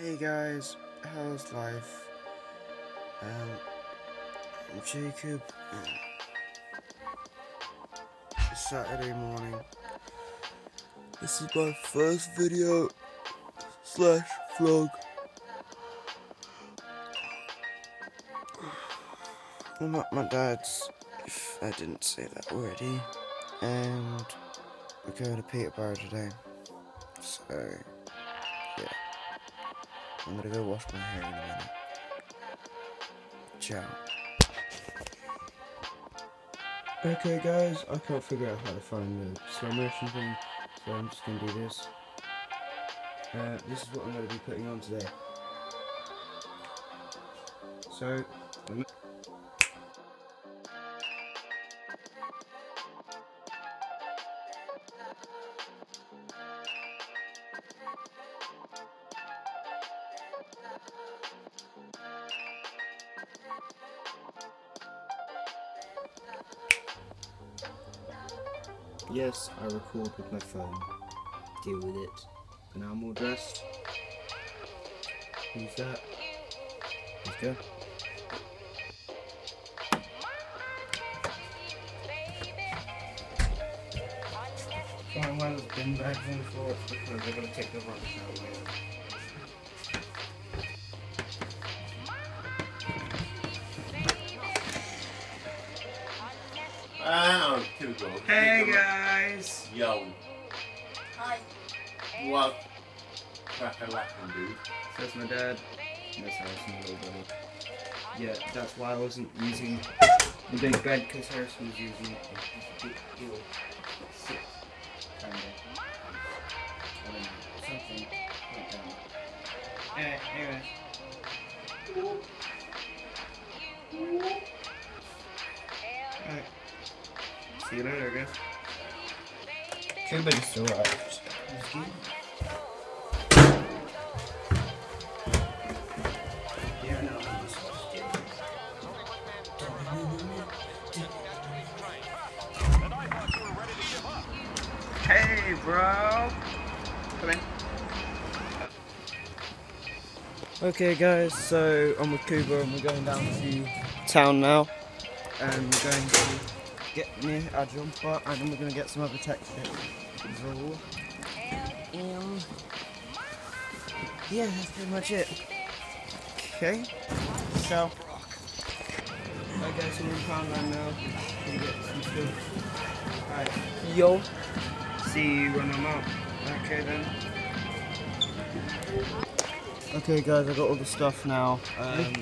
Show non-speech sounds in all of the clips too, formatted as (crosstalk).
Hey guys, how's life? Um, Jacob. Saturday morning. This is my first video slash vlog. I'm at my dad's, if I didn't say that already. And we're going to Peterborough today. So. I'm gonna go wash my hair in a minute. Ciao. Okay guys, I can't figure out how to find the slow motion thing, so I'm just gonna do this. Uh, this is what I'm gonna be putting on today. So, Yes, I record with my phone. Deal with it. And now I'm all dressed. Who's that? Let's go. Find one of those bin bags on the floor because they're gonna take the rubbish out later. Too good. Hey guys! Yo. Hi. What? Crack a laughing dude. That's my dad. That's Harrison, little brother. Yeah, that's why I wasn't using the big bed because Harrison was using a big deal. Six. Kinda. I don't know. Something like that. Anyway, anyways. See you later, I guess. Kuba just arrived. Yeah, no, I'm just Hey, bro. Come in. Okay, guys, so I'm with Kuba and we're going down to town now. And we're going to get me a jumper and then we're going to get some other tech shit as well. Yeah, that's pretty much it. Okay, so okay, so we're in Poundland now. Gonna get some stuff. Alright, yo. See you when I'm out. Okay then. Okay, guys, I got all the stuff now. Um,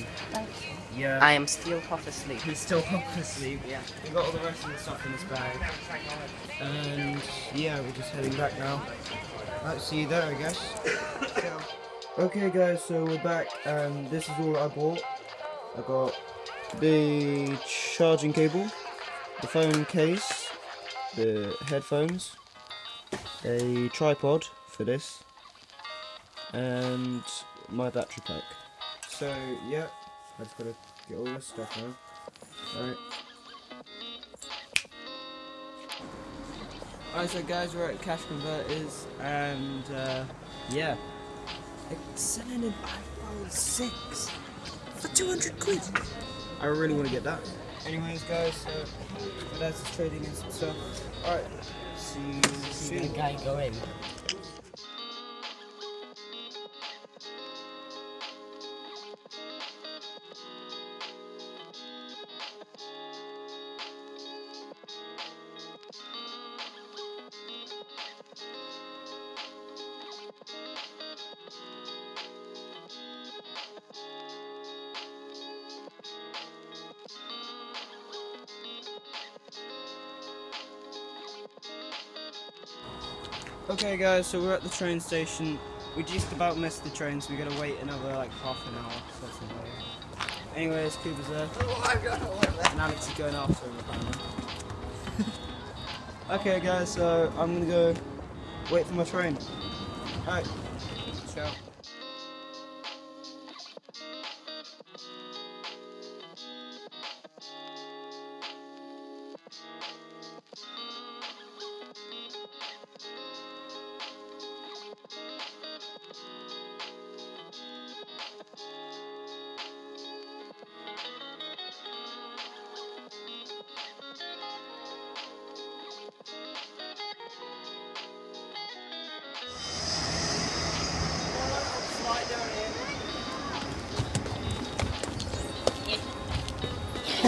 yeah. I am still half asleep. He's still half asleep. Yeah. We got all the rest of the stuff in his bag. And yeah, we're just heading back now. Right, see you there, I guess. (coughs) okay, guys, so we're back, and this is all I bought. I got the charging cable, the phone case, the headphones, a tripod for this, and my battery pack. So, yeah, I just gotta get all this stuff now. Alright. Alright, so guys, we're at Cash Converters, and uh, yeah. It's selling an iPhone 6 for 200 quid. I really want to get that. Anyways, guys, so my dad's trading in some stuff. Alright, see you See the guy go in. Okay, guys, so we're at the train station. We just about missed the train, so we gotta wait another like half an hour. So that's annoying. Anyways, Kuba's there. And Alex is going after him apparently. (laughs) okay, guys, so I'm gonna go wait for my train. Alright. Ciao.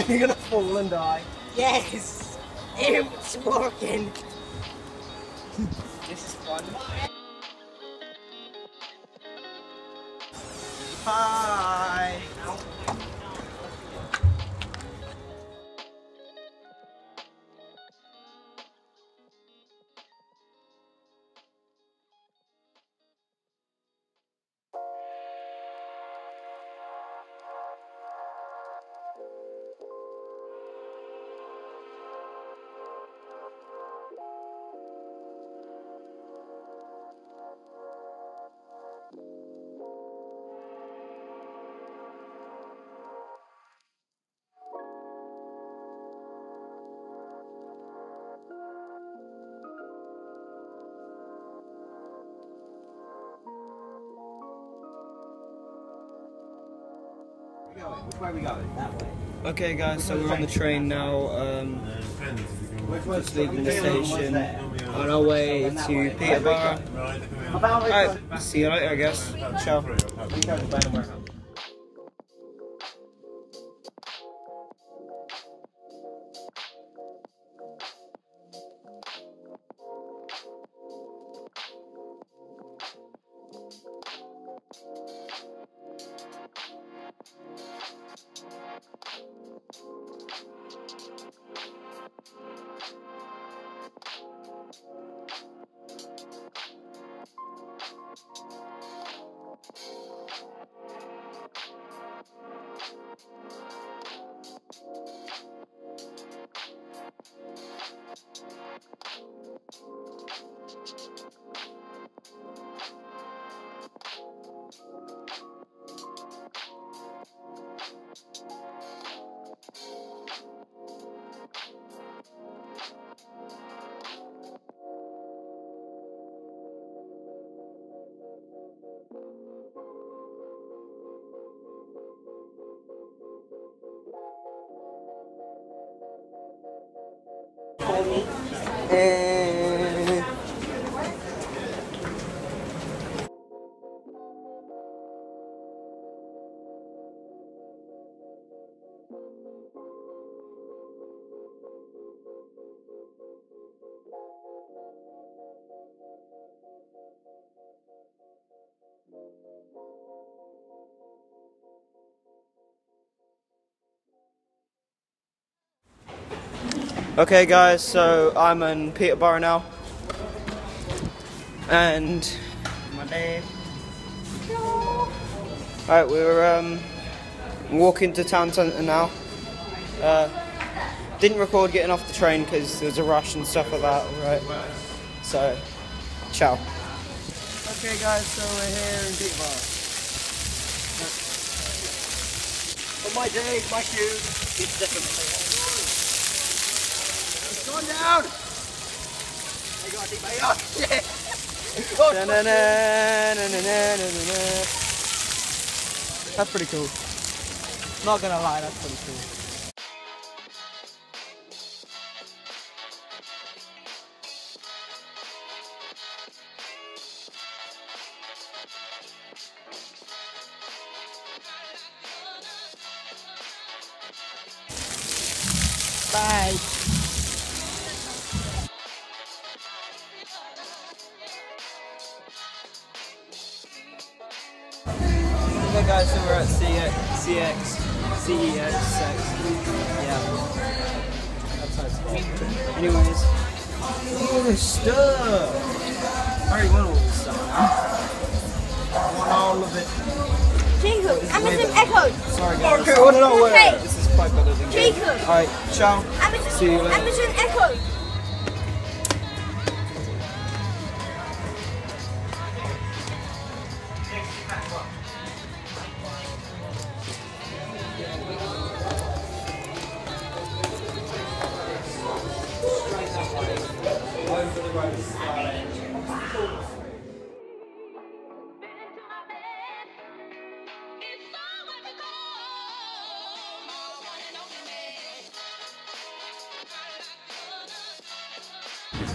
(laughs) You're gonna fall and die. Yes! It's working! This is fun. Hi. Which way are we going? That way. Okay, guys, so we're on the train now. Um, just leaving the station on our way to Peterborough. Alright, see you later, I guess. Ciao. Eh. Okay, guys, so I'm in Peterborough now, and my dad. Alright, we're um, walking to town centre now. Uh, didn't record getting off the train because there was a rush and stuff like that, right? So, ciao. Okay, guys, so we're here in Peterborough. On my day, my shoes. It's definitely. Down. I got it, mate. Oh, yeah. Oh, Da-na-na-na-na-na-na-na. That's pretty cool. Not gonna lie, that's pretty cool. CEX, sex. Yeah. That's how it's called. Anyways, look at all this stuff. I already want all this stuff. I want all of it. Jacob, This is way Amazon. Echo! Sorry guys. Okay, what did I wear? This is quite better than. Jacob. Alright, ciao. Amazon, See you later. Amazon Echo!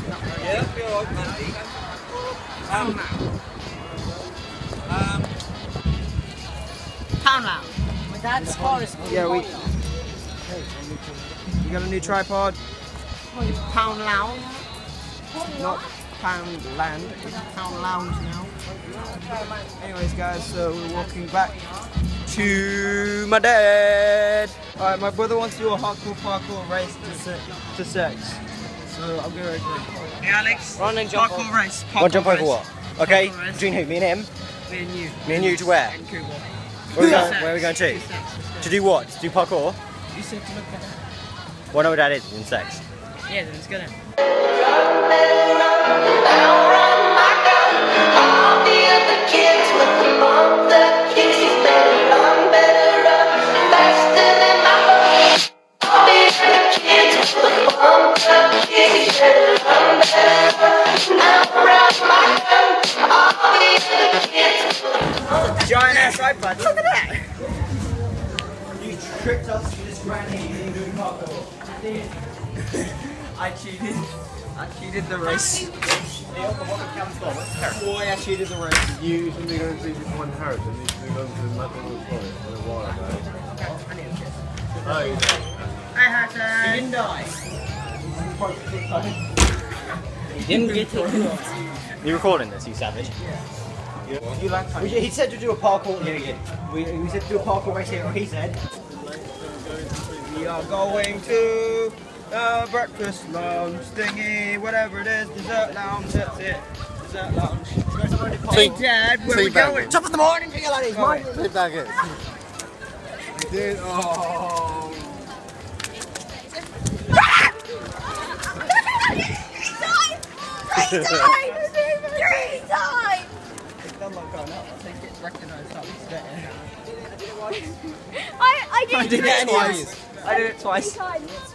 That'd be alright, Mandy. Town now. My dad's car is Yeah, we- You got a new tripod? Pound lounge. Not pound land, it's pound lounge now. Anyways, guys, so we're walking back to my dad. Alright, my brother wants to do a hardcore parkour race to, se- to sex. So I'm gonna agree. Hey Alex, Run and jump parkour race. Parkour One jump over race. what? Okay, Parkour race. between who? Me and him? Me and you. Me and you to where? And Kuba. Where are we going, where are we going to? To do what? To do parkour? You said to look at it. Well, I know what that is in sex. Yeah, then it's gonna. Giant ass. Look at that. You tricked us, you just ran here doing parkour. I cheated. I cheated the race. Boy, I cheated the race. You used to go and see one Harrison, you used to go to the McDonald's toilet a while ago. Oh, you Hi, Hassan. He didn't die. Didn't get it. You recording this, you savage? You like We, he said to do a parkour. Yeah, yeah. We, we said to do a parkour race here, or he said. We are going to the breakfast lounge thingy, whatever it is, dessert lounge, that's it. Dessert lounge. Hey Dad, where we going? Top of the morning, like Go away. Sit back. You did? Oh. I'm not going out, I think it's recognised how it's there. I, I did, I did it twice. I did it twice. times.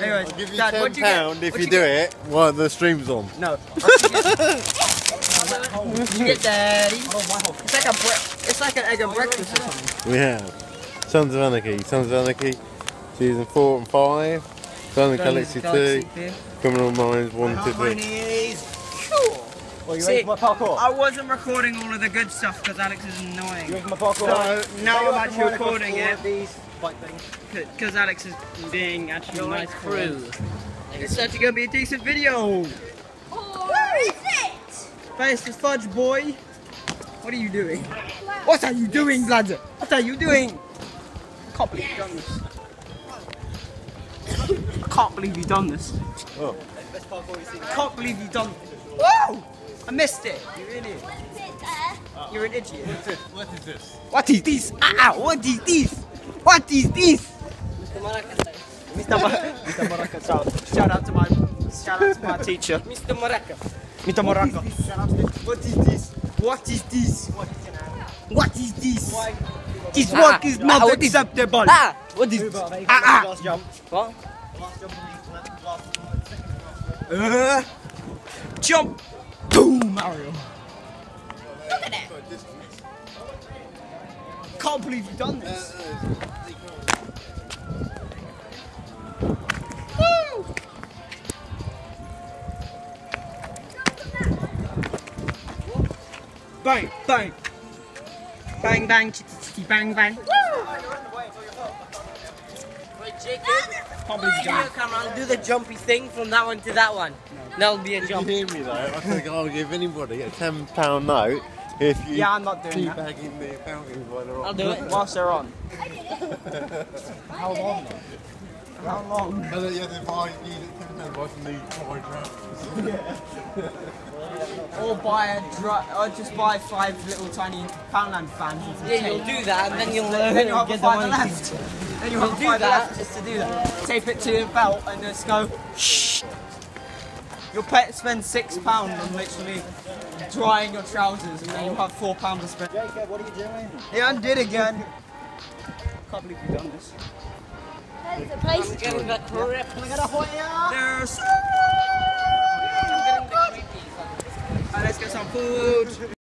Anyways, I'll give you Dad, ten what'd you get? pound if What'd you do it while the stream's on. No. (laughs) you get daddy. It's like a bre- it's like an egg and breakfast or something. We have Sons of Anarchy, Sons of Anarchy, season four and five, Sons of Galaxy two, Criminal Minds one to three. Well, you See, ready for my parkour? I wasn't recording all of the good stuff because Alex is annoying. You ready for my parkour? So now I'm actually recording it These bike things. because Alex is being actually You're nice like for crew. It's actually gonna be a decent video. Where is it? Face the fudge boy. What are you doing? What are you doing, lad? What are you doing? I can't believe you've done this. I can't believe you've done this. Oh. Can't believe you've done. Whoa! I missed it. You idiot. What's it there? You're an idiot. What is this? What is this? Ah, ah, what is this? What is this? Mr. Maraca. Mr. Mar- Mr. Moraka, shout, shout out to my shout out to my teacher. Mr. Maraca. Mr. Moraka. What is this? What is this? What is this? This Ah, work is ah, not acceptable. Ah! What is Ah, ah. What? Last jump on Uh, jump. Boom, Mario. Look at it. Can't believe you've done this. Bang, bang. Bang, bang, chitty, chitty, bang, bang. Wait, Jacob. Can't believe you've Can done you come around do the jumpy thing from that one to that one? That'll be a Did you jump. hear me though? I think I'll give anybody a ten pound note if you Yeah, I'm not doing keep that. bagging the fountains while they're I'll do it. Whilst they're on. (laughs) How long? How long? And then you have to buy, you need a ten pound watch and need five drops. Or buy a dry, or just buy five little tiny Poundland fans. Yeah, you'll do that and then you'll Then you'll have a get the five money. left. Then you'll have a do five that. just to do that. Tape it to your belt and just go. Shh. You'll pay, spend six pounds on literally drying your trousers, and then you'll have four pounds to spend. Jacob, what are you doing? Yeah, I did again. Can't believe you've done this. There's a place. I'm getting the correct. There's. I'm getting the creepy. Alright, let's get some food.